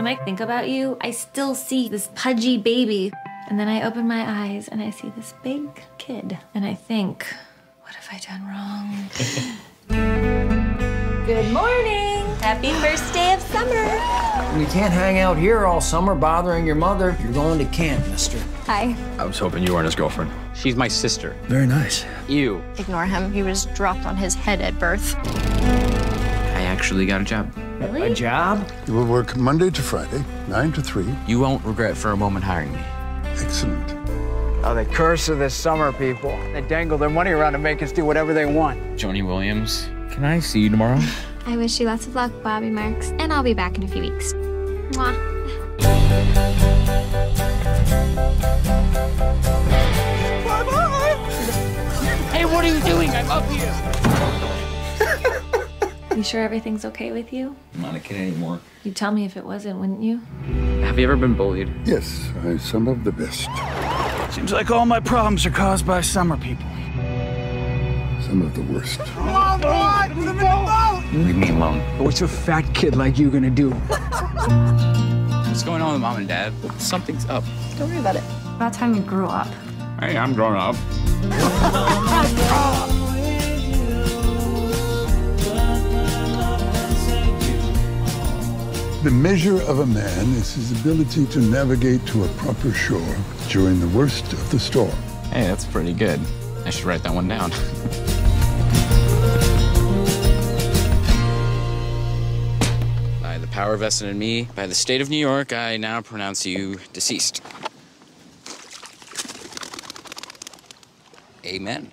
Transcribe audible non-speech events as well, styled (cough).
When I think about you, I still see this pudgy baby. And then I open my eyes and I see this big kid. And I think, what have I done wrong? (laughs) Good morning. Happy first day of summer. We can't hang out here all summer bothering your mother. You're going to camp, mister. Hi. I was hoping you weren't his girlfriend. She's my sister. Very nice. You. Ignore him. He was dropped on his head at birth. I actually got a job. Really? A job? You will work Monday to Friday, 9 to 3. You won't regret for a moment hiring me. Excellent. Oh, the curse of the summer people. They dangle their money around to make us do whatever they want. Joni Williams, can I see you tomorrow? I wish you lots of luck, Bobby Marks, and I'll be back in a few weeks. Mwah. Bye-bye! Hey, what are you doing? I love you. You sure everything's okay with you? I'm not a kid anymore. You'd tell me if it wasn't, wouldn't you? Have you ever been bullied? Yes, I, some of the best. Seems like all my problems are caused by summer people. Some of the worst. Leave me alone. What's a fat kid like you gonna do? What's going on with mom and dad? Something's up. Don't worry about it. About time you grew up. Hey, I'm grown up. (laughs) The measure of a man is his ability to navigate to a proper shore during the worst of the storm. Hey, that's pretty good. I should write that one down. (laughs) by the power vested in me by the state of New York, I now pronounce you deceased. Amen.